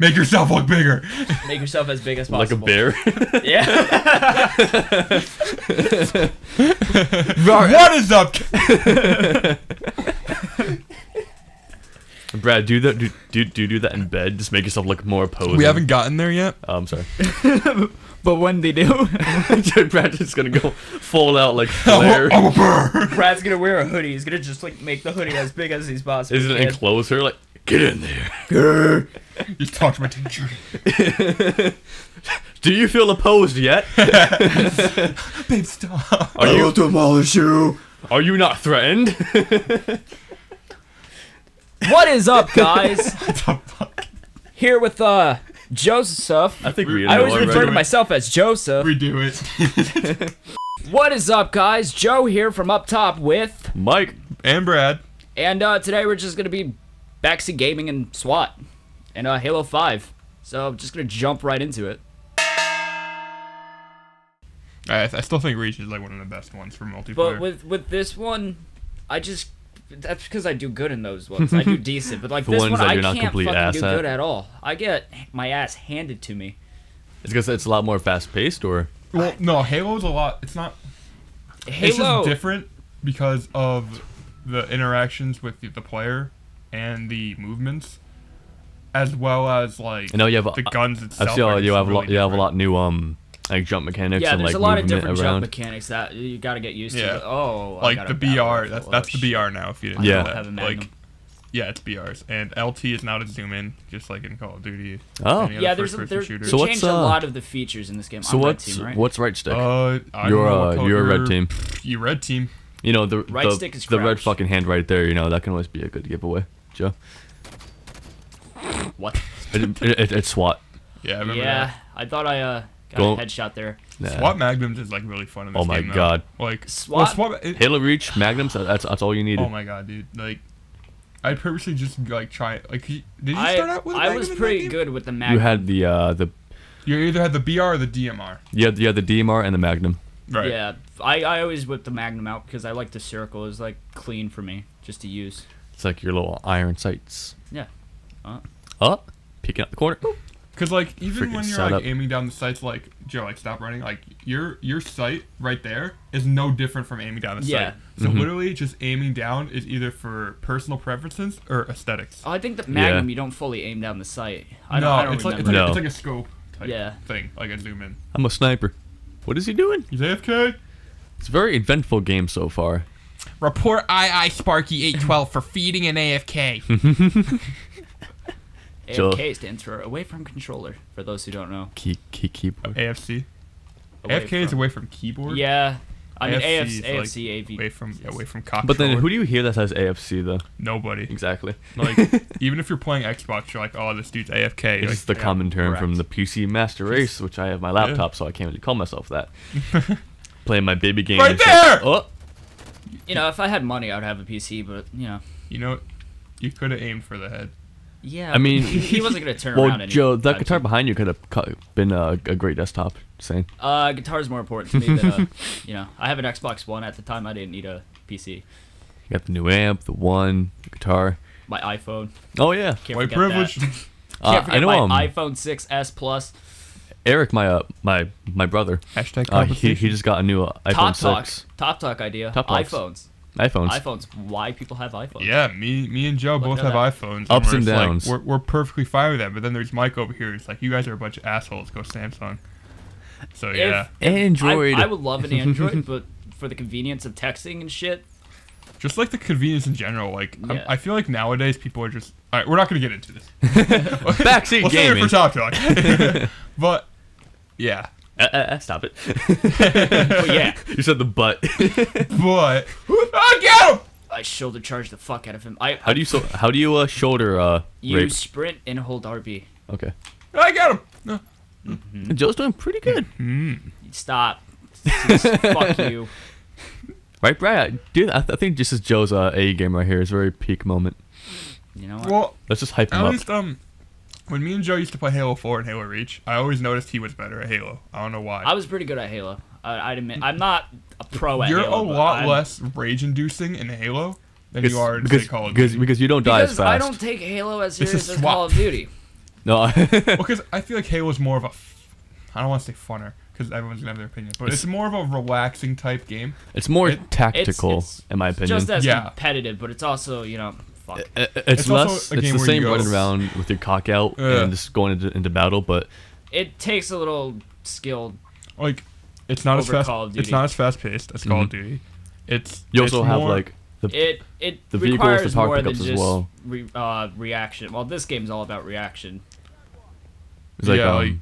Make yourself look bigger. Make yourself as big as possible. Like a bear. Yeah. what is up? Brad, do that. Do, do do do that in bed. Just make yourself look more posing. We haven't gotten there yet. Oh, I'm sorry. But when they do, Brad's just gonna go fall out like Flair. I'm a bird. Brad's gonna wear a hoodie. He's gonna just like make the hoodie as big as he's possible. Isn't it can. enclose her? Like, get in there. You talked to my teacher. Do you feel opposed yet? Babe, stop. Are you demolish you. are you not threatened? What is up, guys? What the fuck? Here with uh Joseph. I think we. I always refer to myself as Joseph. Redo it. What is up, guys? Joe here from up top with, Mike. and Brad. and uh, today we're just gonna be backseat gaming and SWAT and uh, Halo Five. So I'm just gonna jump right into it. I, I still think Reach is like one of the best ones for multiplayer. But with with this one, I just that's because I do good in those ones. I do decent, but like The this ones one, that I you're not can't complete fucking ass do at. good at all. I get my ass handed to me. It's because it's a lot more fast paced, or well, no, Halo's a lot. It's not. It's Halo, just different because of the interactions with the, the player and the movements, as well as like you know you have. the guns I itself. feel are you have a lot. You have a lot new um like jump mechanics yeah, and there's like a lot of different around. jump mechanics that you got to get used Yeah. to. Oh, like got the BR. That's that's the. BR now. If you didn't Yeah. know that. like yeah, it's BRs, and LT is now to zoom in, just like in Call of Duty. Oh. Yeah, there's a, first-person there, shooter. they So what's, changed a uh, lot of the features in this game. So I'm red what's team, right? what's right stick? Uh, I you're don't know uh you're a red team. You red team. You know the Right the, stick is the red fucking hand right there. You know that can always be a good giveaway. Joe, what? it, it, it, it's SWAT. Yeah, I remember Yeah, that. I thought I uh got Go- a headshot there. Nah. SWAT magnums is like really fun in this Oh my game, though. God. Like SWAT- well, SWAT it- Halo Reach Magnums. That's that's all you needed. oh my god, dude! Like, I purposely just like try. Like, did you I, start out with? a I Magnum was in that pretty game? good with the Magnum. you had the uh the You either had the BR or the DMR. Yeah, yeah, the DMR and the Magnum. Right. Yeah, I, I always whip the Magnum out because I like the circle. It's like clean for me just to use. It's like your little iron sights. Yeah. Uh. Oh, peeking out the corner. Cause like even Freaking when you're setup. like aiming down the sights, like Joe, like stop running. Like your your sight right there is no different from aiming down the Yeah. sight. So Mhm. literally, just aiming down is either for personal preferences or aesthetics. Oh, I think the Magnum Yeah. you don't fully aim down the sight. I no, don't, I don't it's like it's remember. like, No. it's like a scope type Yeah. thing, like a zoom in. I'm a sniper. What is he doing? He's AFK. It's a very eventful game so far. Report II Sparky 812 for feeding an AFK. Joe. AFK stands for away from controller. For those who don't know. Key key keyboard. AFC. Away AFK is away from keyboard. Yeah. I mean AFC AFC, is, like, AV. Away from away from cock. But then who do you hear that says AFC though? Nobody. Exactly. Like even if you're playing Xbox, you're like, oh, this dude's AFK. It's like, the yeah, common term from the. PC Master Race, which I have my laptop, so I can't really call myself that. Playing my baby game. Right and shit. there! Oh, You know, if I had money, I'd have a PC. But you know, You know, you could have aimed for the head. Yeah. I mean- he, he wasn't gonna turn well, around. any Joe, that guitar soon. behind you could have been a, a great desktop. Just saying. Uh, is more important to me than uh, you know. I have an Xbox One at the time. I didn't need a PC. You got the new amp, the one, the guitar. My iPhone. Oh yeah, Can't White privilege. That. uh, Can't forget I know. my Um, iPhone 6s Plus. Eric, my uh, my my brother, Hashtag uh, he, he just got a new uh, iPhone Top Talk. Top Talk idea. Top Talks. iPhones. iPhones. iPhones. Why people have iPhones? Yeah, me, me and Joe Look both have that. iPhones. Ups we're and just like- downs. we're, we're perfectly fine with that. But then there's Mike over here. It's like you guys are a bunch of assholes. Go Samsung. So If- yeah, Android. I, I would love an Android, but for the convenience of texting and shit. just like the convenience in general. Like I'm- Yeah. I feel like nowadays people are just. All right, we're not gonna get into this. Backseat we'll save it gaming. for top talk. but yeah, Uh, uh, uh, stop it. But yeah, you said the butt. but oh, get him! I shoulder charge the fuck out of him. I how do you so? How do you uh, shoulder uh, you rape? sprint and hold RB. Okay. I got him. No. Joe's doing pretty good, Stop. Fuck you. right, Brad? Dude, I, th- I think this is Joe's uh, A game right here. It's a very peak moment. You know what? Well, Let's just hype him at up. least um, when me and Joe used to play Halo 4 and Halo Reach, I always noticed he was better at Halo. I don't know why. I was pretty good at Halo. I, I'd admit I'm not. a pro at You're Halo, a lot less rage-inducing in Halo than you are in because, Call of Duty. because you don't die as fast. I don't take Halo as This is serious as Call of Duty. No, Because I feel like Halo's more of a, f- I don't want to say funner, because everyone's gonna have their opinion, but it's, It's- more of a relaxing type game. it's more It- tactical, it's in my opinion. Just as Yeah. competitive, but it's also you know fuck. I- I- it's, It's also less. a It's game the same running around with your cock out Yeah. and just going into, into battle, but It takes a little skill. Like, it's not as fast. Call of It's not as fast-paced as Call of Mhm. Duty. It's you also it's have more- like the It it The vehicles, the requires power more than pickups as just well. re, uh, reaction. Well, this game's all about reaction. it's like, yeah, um, like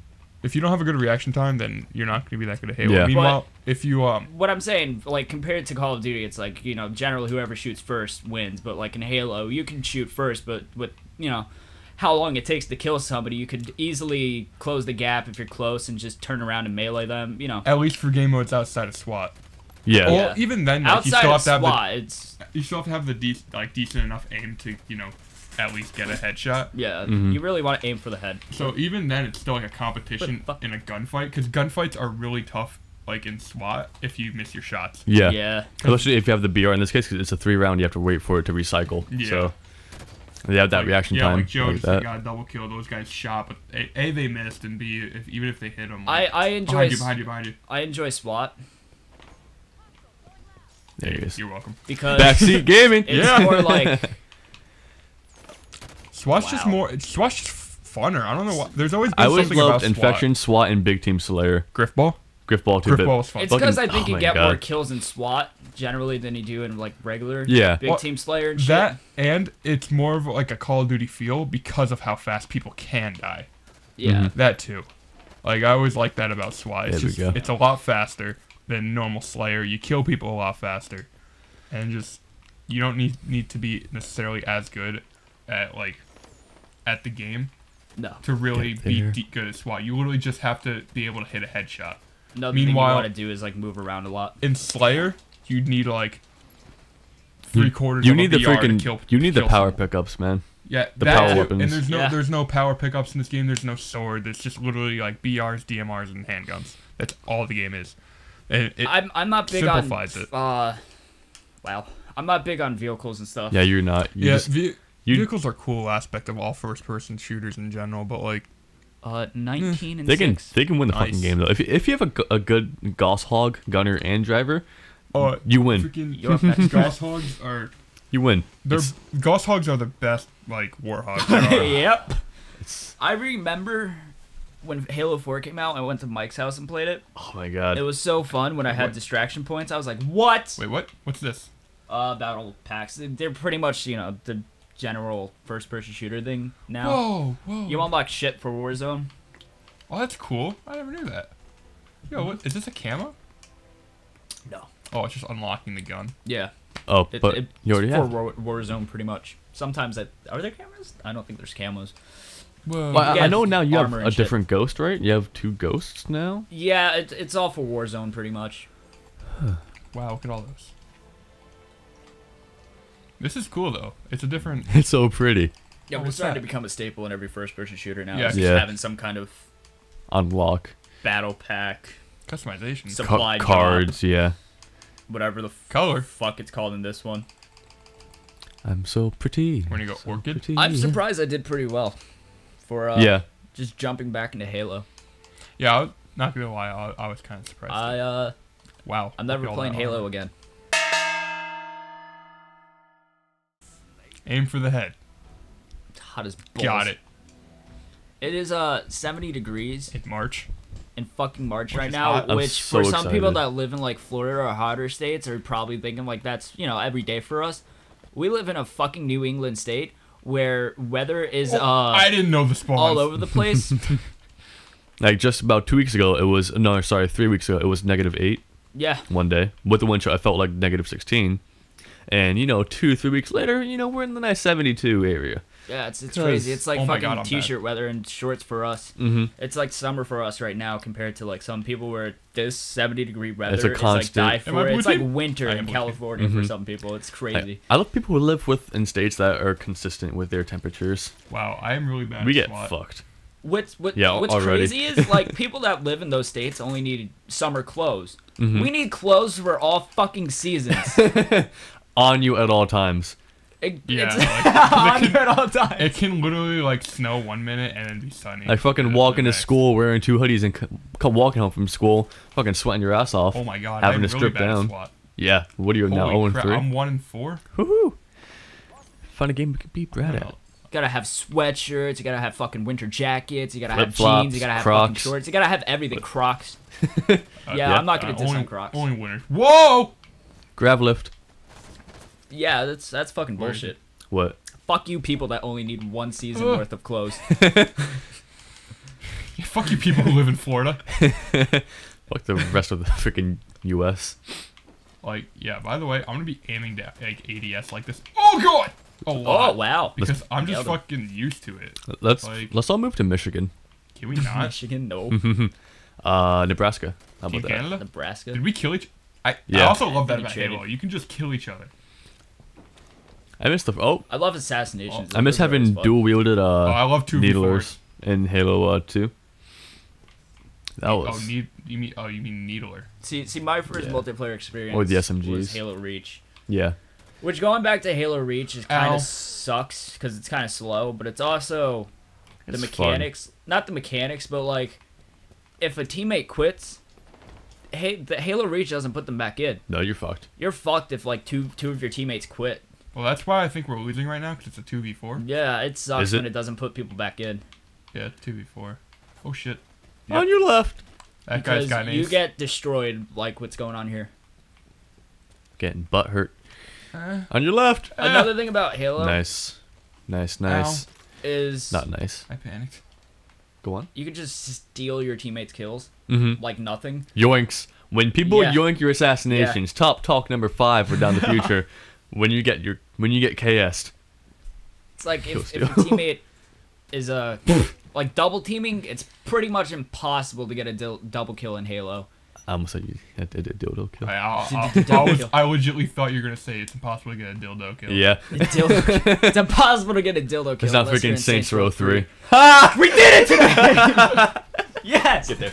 if you don't have a good reaction time, then you're not gonna be that good at Halo. Yeah. Meanwhile, if you um, What I'm saying, like compared to Call of Duty, it's like you know generally whoever shoots first wins. But like in Halo, you can shoot first, but with you know how long it takes to kill somebody, you could easily close the gap if you're close and just turn around and melee them. You know, at least for game modes outside of SWAT. yeah, Well, Yeah. even then, like, you outside still of have to have the SWAT, it's you still have to have the de- like decent enough aim to you know at least get a headshot. yeah, Mhm. you really want to aim for the head. So even then, it's still like a competition But fu- in a gunfight because gunfights are really tough. Like in SWAT, if you miss your shots. yeah, Yeah, Especially if you have the BR in this case, because it's a three round, you have to wait for it to recycle. Yeah. So they have that Like, reaction yeah, time like Joe like just that. got a double kill. Those guys shot, but a, a they missed, and b if, even if they hit them, I I enjoy behind you, behind you, behind you. I enjoy SWAT There it is. You're welcome. because Backseat gaming. it's Yeah. more like SWAT's just more. it's- SWAT's just funner. I don't know why. There's always been I always something loved about Infection, SWAT, and Big Team Slayer. SWAT. Griffball. Griffball too. but- Griffball was fun. it's because I think oh you my get more kills in SWAT generally than you do in like regular Yeah. big Well, team Slayer and shit. that and it's more of like a Call of Duty feel because of how fast people can die. yeah. Mhm. That too. Like I always like that about SWAT. It's There we just go. it's a lot faster than normal Slayer. You kill people a lot faster, and just you don't need need to be necessarily as good at like at the game No. to really be de- good at SWAT. You literally just have to be able to hit a headshot. Another thing you Meanwhile- want to do is like move around a lot. In Slayer, you'd need like three quarters. You of a need the VR freaking. kill- you need the power someone. pickups, man. Yeah, The that power too. weapons. And there's no Yeah. there's no power pickups in this game. There's no sword. There's just literally like BRs, DMRs, and handguns. That's all the game is. And it, I'm I'm not big simplifies on it. uh wow. I'm not big on vehicles and stuff. Yeah, you're not. You yeah, just, ve- you- vehicles are a cool aspect of all first-person shooters in general, but like Uh 19 and they can 6. they can win the Nice. fucking game though. If if you have a, a good Gauss Hog gunner and driver, oh, you win. freaking You're Gauss hogs are You win. they're It's- Gauss hogs are the best like Warthogs. there yep. I remember when Halo 4 came out, I went to Mike's house and played it. oh my god. It was so fun when I had What? distraction points. I was like, "What?" Wait, what? What's this? Uh battle packs. They're pretty much, you know, the general first-person shooter thing now. Whoa, whoa! You unlock shit for Warzone. oh, that's cool. I never knew that. Yo, mm-hmm. what is this a camo? No. Oh, it's just unlocking the gun. Yeah. oh, It, but it- you already for have. War, Warzone, pretty much. Sometimes that are there cameras? I don't think there's camos. Whoa. Well, I, I know now you have a and shit. different ghost, right? You have two ghosts now. Yeah, it, it's all for Warzone, pretty much. Wow, look at all those. This is cool though. It's a different. It's so pretty. Yeah, Oh, we're what's starting that? to become a staple in every first-person shooter now. Yeah. It's just Yeah. having some kind of Unlock battle pack, Customization. So- Ca- Supply job. cards. Yeah. whatever the f- Color. fuck it's called in this one. I'm so pretty. When you go so orchid? pretty. I'm surprised I did pretty well for uh, Yeah. just jumping back into Halo. Yeah, I was, not gonna lie, I, I was kind of surprised. I uh, wow. I'm never playing Halo armor. again. Aim for the head. It's hot as balls. Got it. It is uh 70 degrees In March. in fucking March Which right now, hot. I'm which so for some people that live in like Florida or hotter states are probably thinking like that's you know every day for us. We live in a fucking New England state where weather is uh I didn't know the spawns. all over the place. Like just about two weeks ago, it was no, sorry, three weeks ago, it was negative eight yeah, one day. With the wind chill, I felt like negative sixteen. And you know, two, three weeks later, you know, we're in the nice seventy-two area. yeah, it's it's 'Cause- crazy. It's like Oh fucking God, I'm bad. t-shirt weather and shorts for us. Mm-hmm. It's like summer for us right now compared to like some people where this 70 degree weather It's a is like constant- die for it. It's like winter in am bluetooth. California for Mhm. some people. It's crazy. I love people who live with in states that are consistent with their temperatures. Wow, I am really bad we get SWAT. fucked. What's what, Yeah, what's already. crazy is like people that live in those states only need summer clothes. Mm-hmm. We need clothes for all fucking seasons. On you at all times. It, Yeah, it's like, on it you at all times. It can literally like snow one minute and then be sunny. Like fucking the- walking to next. school wearing two hoodies and come walking home from school, fucking sweating your ass off. Oh my god, having I'm to really strip bad down. SWAT. Yeah. What are you now? Holy 0 and crap, 3. I'm one and four. Woohoo! Find a game we can beat Brad at. gotta have sweatshirts. You gotta have fucking winter jackets. You gotta have Flip-flops, jeans. You gotta have fucking shorts. You gotta have everything. Crocs. Uh, Yeah, I'm not gonna uh, diss only, on Crocs. Only winners. Whoa! Grab lift. Yeah, that's that's fucking bullshit. What? Fuck you, people that only need one season Ugh. worth of clothes. Yeah, fuck you, people who live in Florida. Fuck the rest of the freaking U.S. Like, yeah. By the way, I'm gonna be aiming to like ADS like this. Oh god! A oh wow, Because I'm just Nailed him. fucking used to it. Let's Like- let's all move to Michigan. Can we not? Michigan, no. Uh, Nebraska. How Team about that? Canada? Nebraska. Did we kill each? I, I Yeah. also love that We about traded. Halo. You can just kill each other. I miss the oh. I love assassinations. I miss Those are always having dual wielded uh. oh, I love two needlers in Halo uh 2. That Oh, was need you mean? Oh, you mean needler? See, see, my first Yeah. multiplayer experience Or the was SMGs. Halo Reach. yeah. Which going back to Halo Reach is kind of sucks because it's kind of slow, but it's also the It's fun. mechanics. Not the mechanics, but like if a teammate quits, hey, the Halo Reach doesn't put them back in. No, you're fucked. You're fucked if like two two of your teammates quit. Well, that's why I think we're losing right now because it's a two v four. Yeah, it sucks Is it? when it doesn't put people back in Yeah, two v four. Oh shit! Yep. On your left. That guy's because got an you get destroyed like what's going on here. Getting butt hurt. Uh, On your left. Another thing about Halo Nice. Nice, nice. is Not nice. I panicked. Go on. you can just steal your teammates' kills Mm-hmm. like nothing. Yoinks. When people Yeah. yoink your assassinations, top talk number five for down the future. when you get your when you get KS'd. It's like if, if a teammate is a like double teaming, it's pretty much impossible to get a dil- double kill in Halo. I almost said you had to do dildo kill. I, I, I, I, was, kill. I legitly thought you were gonna say it's impossible to get a dildo kill. Yeah. A dildo- it's impossible to get a dildo kill. It's not freaking in Saints Row 3. We did it today. yes. Get there.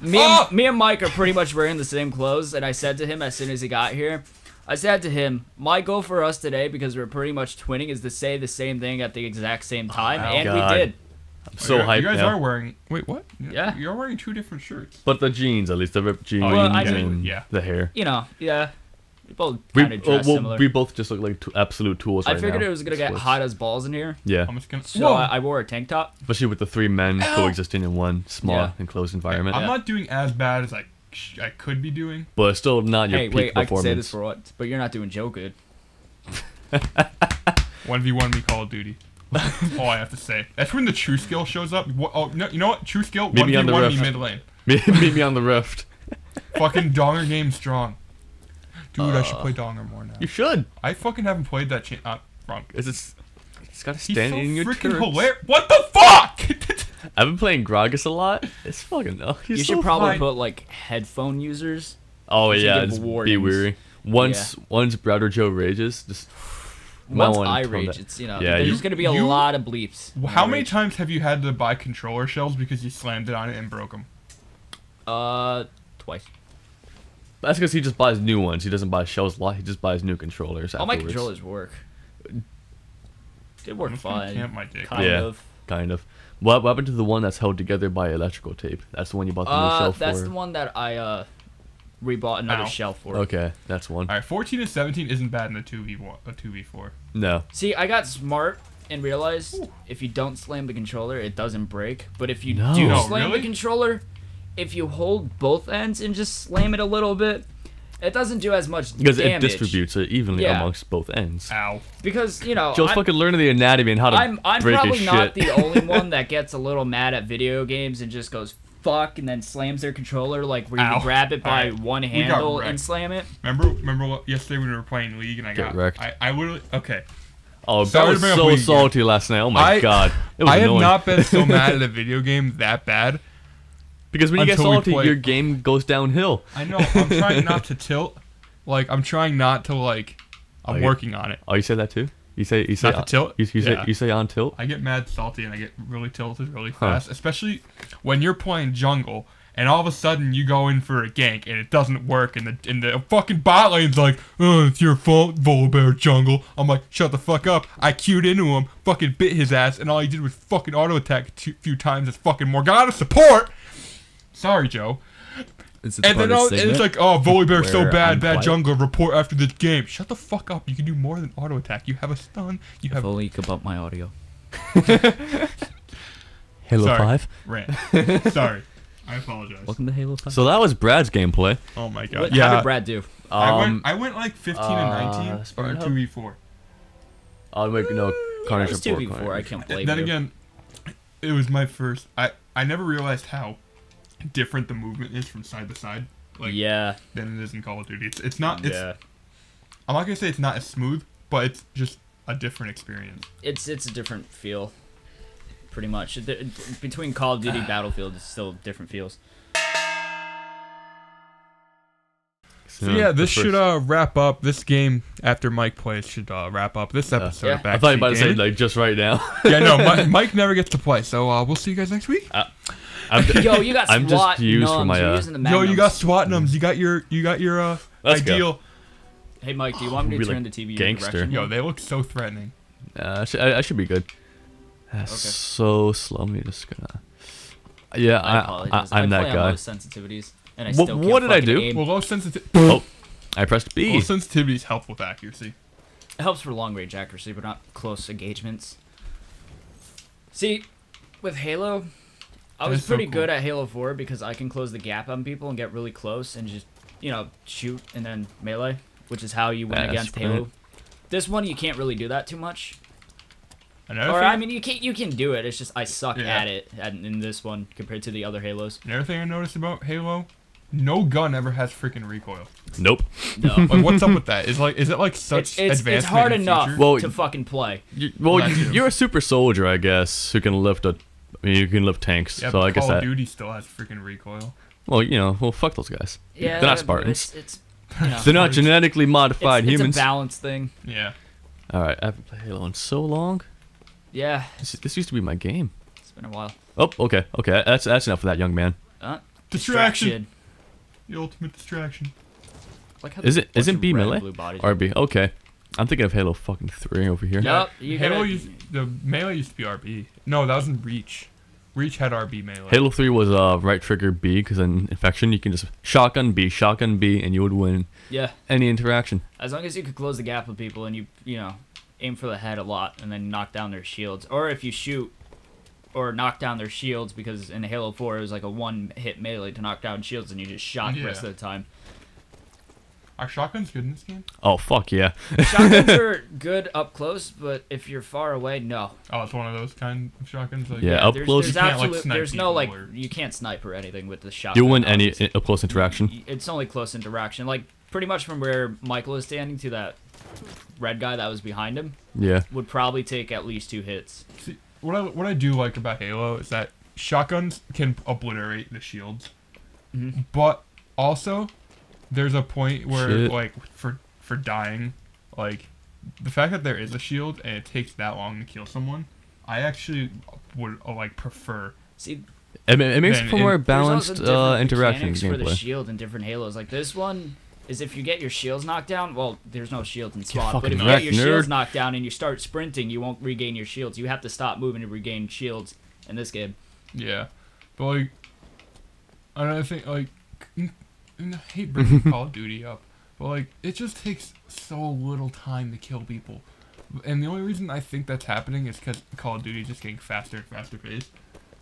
Me Oh! and, ah! me and Mike are pretty much wearing the same clothes, and I said to him as soon as he got here, I said to him, "My goal for us today, because we're pretty much twinning, is to say the same thing at the exact same oh, time," wow. and God. we did. I'm so you, hyped You guys now. are wearing. Wait, what? Yeah. You're wearing two different shirts. But the jeans, at least the ripped jeans Well, I mean- and Yeah. the hair. You know, yeah. We both We, kind of oh, dress well, similar. we both just look like t- absolute tools I right figured now. it was gonna get Splits. hot as balls in here, Yeah, I'm just gonna. so Whoa! I, I wore a tank top. especially with the three men coexisting in one small Yeah. enclosed environment. I'm Yeah. not doing as bad as I sh- I could be doing. but it's still not your Hey, peak wait, I can say this for what? But you're not doing Joe good. One v one me Call of Duty. All I have to say. That's when the true skill shows up. Wha- Oh no, you know what? True skill. Meet One me on the one me mid lane. meet, meet me on the rift. Fucking Donger game strong. Dude, I should Uh, play Donger more now. You should. I fucking haven't played that. Cha- uh, wrong. Is just, it's got to He's stand so in your freaking turrets. hilarious. What the fuck? I've been playing Gragas a lot. It's fucking. Oh, he's you so should probably fine. put like headphone users. Oh you yeah, just be warnings. weary. Once once Brother Joe rages, just might Once wanna I rage, that- it's you know, Yeah, there's you- gonna be a you- lot of bleeps. How many rage. times have you had to buy controller shells because you slammed it on it and broke them? Uh, twice. That's because he just buys new ones. He doesn't buy shells a lot. He just buys new controllers. All my controllers work. They work I'm just gonna fine. camp my dick. Kind Yeah. of. Kind of. What, what happened to the one that's held together by electrical tape? That's the one you bought the new Uh, shell that's for. the one that I uh rebought another Ow. shell for. Okay, that's one. All right, 14 and 17 isn't bad in a 2v1, a 2v4. No. See, I got smart and realized if you don't slam the controller, it doesn't break. But if you No. do No, slam really? the controller, if you hold both ends and just slam it a little bit, it doesn't do as much Because it distributes it evenly Yeah. amongst both ends. Ow. Because you know, Joe's I'm, fucking learning the anatomy and how to I'm, I'm break probably his not shit. the only one that gets a little mad at video games and just goes fuck and then slams their controller like where you Ow. can grab it by Alright, one handle and slam it. Remember, remember what- yesterday when we were playing League and I Get got wrecked. I, I literally okay. oh, that was to bring up so salty last night. Oh my I- god. It was I have not been so mad at a video game that bad. Because when you get salty, your game goes downhill. I know. I'm trying not to tilt. Like I'm trying not to like. I'm Oh, working on it. Oh, you said that too? You say you say Not the tilt? You, you say Yeah. you say on tilt. I get mad salty and I get really tilted really Huh. fast, especially when you're playing jungle and all of a sudden you go in for a gank and it doesn't work and the and the fucking bot lane's like, oh, it's your fault, Volibear jungle. I'm like, shut the fuck up. I queued into him, fucking bit his ass, and all he did was fucking auto attack a two- few times as fucking Morgana support. Sorry, Joe. It's And then all, and it's like, oh, Volibear's so bad, I'm bad polite. jungler. Report after this game. Shut the fuck up. You can do more than auto attack. You have a stun. You if have only you could bump my audio. Halo Sorry. Five. rant. Sorry, I apologize. Welcome to Halo 5. So that was Brad's gameplay. Oh my god. What, yeah. How did Brad do? I Um, went. I went like 15 and uh, 19 Spartan or Hub? two v four. I'll make no Yeah, Carnage it was two report. v four. I can't blame Then you. again, it was my first. I I never realized how different the movement is from side to side. Like yeah, than it is in Call of Duty. It's it's not. It's, yeah. I'm not gonna say it's not as smooth, but it's just a different experience. It's it's a different feel, pretty much. It- it- between Call of Duty Battlefield, it's still different feels. So yeah, the this should uh wrap up. This game after Mike plays should uh, wrap up this episode. Yeah. of I thought you were about to say like just right now. yeah, no, Mike, Mike never gets to play, so uh, we'll see you guys next week. I'm, Yo, you got I'm just SWAT used for numbs. my, You're uh, using the Yo, you got SWAT nums. You got your you got your uh Let's go. ideal. Hey, Mike, do you want me to Really turn the TV gangster. direction? Yo, they look so threatening. Uh, I, should, I, I should be good. That's Okay. So slow. Let me just gonna. Yeah, I I, apologize. I, am I that play on guy. low sensitivities, and I What- still what can't did I do? aim. Well, low sensitivity. Oh, I pressed B. Low sensitivities help with accuracy. It helps for long range accuracy, but not close engagements. See, with Halo, I was is so pretty cool. good at Halo 4 because I can close the gap on people and get really close and just, you know, shoot and then melee, which is how you win That's against right. Halo. This one you can't really do that too much. Another or thing, I mean, you can you can do it. It's just I suck Yeah. at it at, in this one compared to the other Halos. another thing I noticed about Halo, no gun ever has freaking recoil. Nope. No. Like, what's up with that? Is like, is it like It's, such it's, it's advancement hard in enough? Well, to fucking play. You, well, Well, that you- too. you're a super soldier, I guess, who can lift a. I mean, you can lift tanks. yeah, so but I guess Call that. of Duty still has freaking recoil. Well, you know, well, fuck those guys. Yeah, They're not Spartans. It's, it's you know, They're not genetically modified it's, humans. It's a balance thing. Yeah. All right, I haven't played Halo in so long. Yeah, This, this used to be my game. it's been a while. Oh, okay, okay. That's that's enough for that young man. Uh, Distraction. The ultimate distraction. Like how Is there's it- a bunch isn't B red melee? blue bodies. RB. Okay, I'm thinking of Halo fucking three over here. Nope, you Halo gotta- used the melee used to be RB. No, that was in Reach. Reach had RB melee. Halo three was uh right trigger B because in infection you can just shotgun B, shotgun B, and you would win Yeah, any interaction. as long as you could close the gap with people and you you know aim for the head a lot and then knock down their shields, or if you shoot or knock down their shields because in Halo 4 it was like a one hit melee to knock down shields and you just shot the rest of the time. Are shotguns good in this game? Oh fuck yeah! Shotguns are good up close, but if you're far away, no. Oh, it's one of those kind of shotguns. Like, Yeah, up there's, close There's you can't, like, absolute, snipe there's no like or- you can't snipe or anything with the shotgun. You win any obviously. up close interaction. It's only close interaction, like pretty much from where Michael is standing to that red guy that was behind him Yeah. would probably take at least two hits. See, what I what I do like about Halo is that shotguns can obliterate the shields, Mhm. but also there's a point where Shit. like for for dying, like the fact that there is a shield and it takes that long to kill someone, I actually would uh, like prefer. See, It, it makes Then for it- more there's balanced also uh, different interaction mechanics for the shield in different Halos. Like this one is if you get your shields knocked down. Well, there's no shields in SWAT, but if you get your shields knocked down and you start sprinting, you won't regain your shields. You have to stop moving to regain shields in this game. Yeah, but like another thing, like n- I hate bringing Call of Duty up, but like it just takes so little time to kill people, and the only reason I think that's happening is because Call of Duty is just getting faster and faster paced,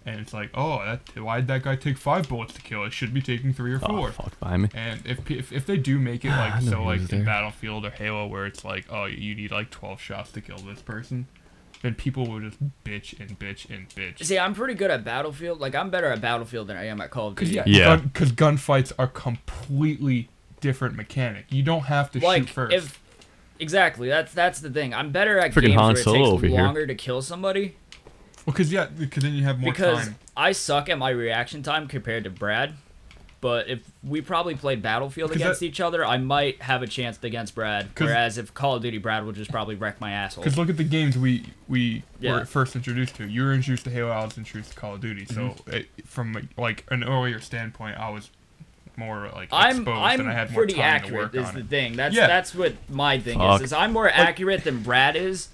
and it's like, oh, that why did that guy take five bullets to kill? It should be taking three or Oh four. fuck by me. And if, if if they do make it ah, like so like in. Battlefield or Halo where it's like oh you need like twelve shots to kill this person, then people will just bitch and bitch and bitch. See, I'm pretty good at Battlefield. Like I'm better at Battlefield than I am at Call of Cause Duty. yeah, Yeah. because gunfights are completely different mechanic. You don't have to like shoot first. if exactly that's that's the thing. I'm better at Freaking games Han where it Solo takes over here. longer to kill somebody well, because yeah, because then you have more because time. I suck at my reaction time compared to Brad. But if we probably played Battlefield against that- each other, I might have a chance against Brad. Whereas if Call of Duty, Brad will just probably wreck my asshole. Because look at the games we we Yeah. were first introduced to. You were introduced to Halo. I was introduced to Call of Duty. So Mm-hmm. it, from like an earlier standpoint, I was more like I'm exposed I'm and I had more pretty time to accurate work is on the it. thing. That's Yeah. that's what my thing Fuck. is. Is I'm more accurate than Brad is,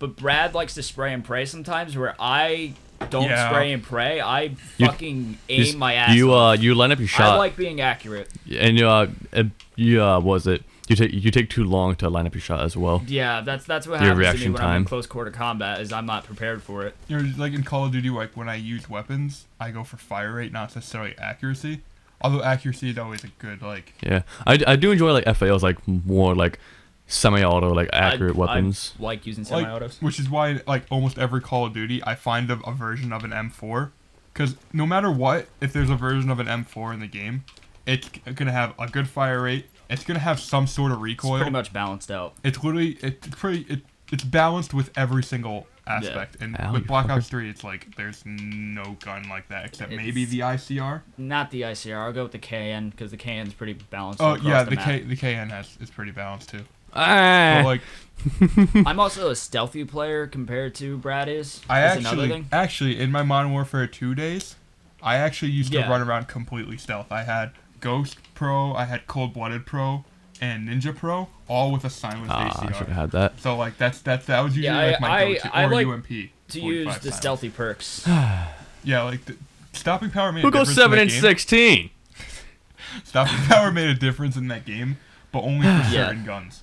but Brad likes to spray and pray sometimes. Where I don't Yeah. spray and pray. I You- fucking aim You my ass. You off. uh, you line up your shot. I like being accurate. and you uh, uh, you uh, was it? You take you take too long to line up your shot as well. Yeah, that's that's what Your happens to me reaction when I'm in time. close quarter combat. Is I'm not prepared for it. You're like in Call of Duty, like when I use weapons, I go for fire rate, not necessarily accuracy. Although accuracy is always a good like. Yeah, I, I do enjoy like FALs like more like semi-auto like accurate I, weapons. I like using semi-autos. which is why like almost every Call of Duty, I find a, a version of an M4, because no matter what, if there's a version of an M4 in the game, it's gonna have a good fire rate. It's gonna have some sort of recoil. It's recoil. pretty much balanced out. it's literally it's pretty it, it's balanced with every single aspect. And Ow, with Black. Ops 3, it's like there's no gun like that except maybe the ICR. Not the ICR. I'll go with the KN because the KN's pretty balanced. Oh across yeah, the, the map. K the KN has is pretty balanced too. Ah, But like I'm also a stealthy player compared to Brad is. I That's actually thing. actually in my Modern Warfare 2 days, I actually used to run around completely stealth. I had Ghost Pro, I had Cold Blooded Pro, and Ninja Pro, all with a silenced ah, I should have had that. So like that's that's that was usually Yeah, like I- my I- go-to I or like UMP. to use the silence. stealthy perks. Yeah, like the, stopping power made Who a goes difference in seven that and game. sixteen? Stopping power made a difference in that game, but only for Yeah. certain guns.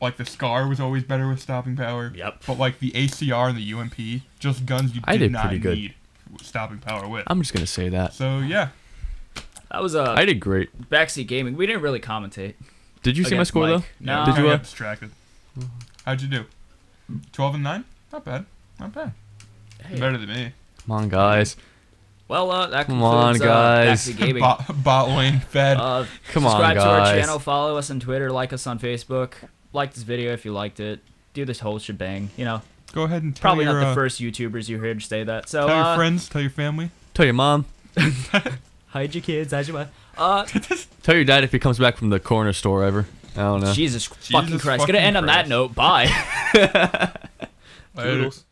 Like the Scar was always better with stopping power. Yep. But like the ACR and the UMP, just guns you I did, did not pretty good. need stopping power with. I'm just gonna say that. So yeah, That was a I did great. backseat gaming. We didn't really commentate. Did you see my score Mike. though? No. Did kinda you, uh, got distracted? How'd you do? Twelve and nine? Not bad. Not bad. Hey. Better than me. Come on, guys. Well, uh, that Come on, guys. Uh, backseat gaming. Bot, bot lane fed. Uh, Come on, subscribe to our channel, follow us on Twitter, like us on Facebook, like this video if you liked it. Do this whole shebang. You know, Go ahead and tell probably your, not the uh, first YouTubers you heard say that. So, Tell your uh, friends. Tell your family. Tell your mom. hide your kids, hide your wife. Uh, Tell your dad if he comes back from the corner store ever. I don't know. Jesus fucking Christ. fucking Gonna end on that note. Bye. Toodles.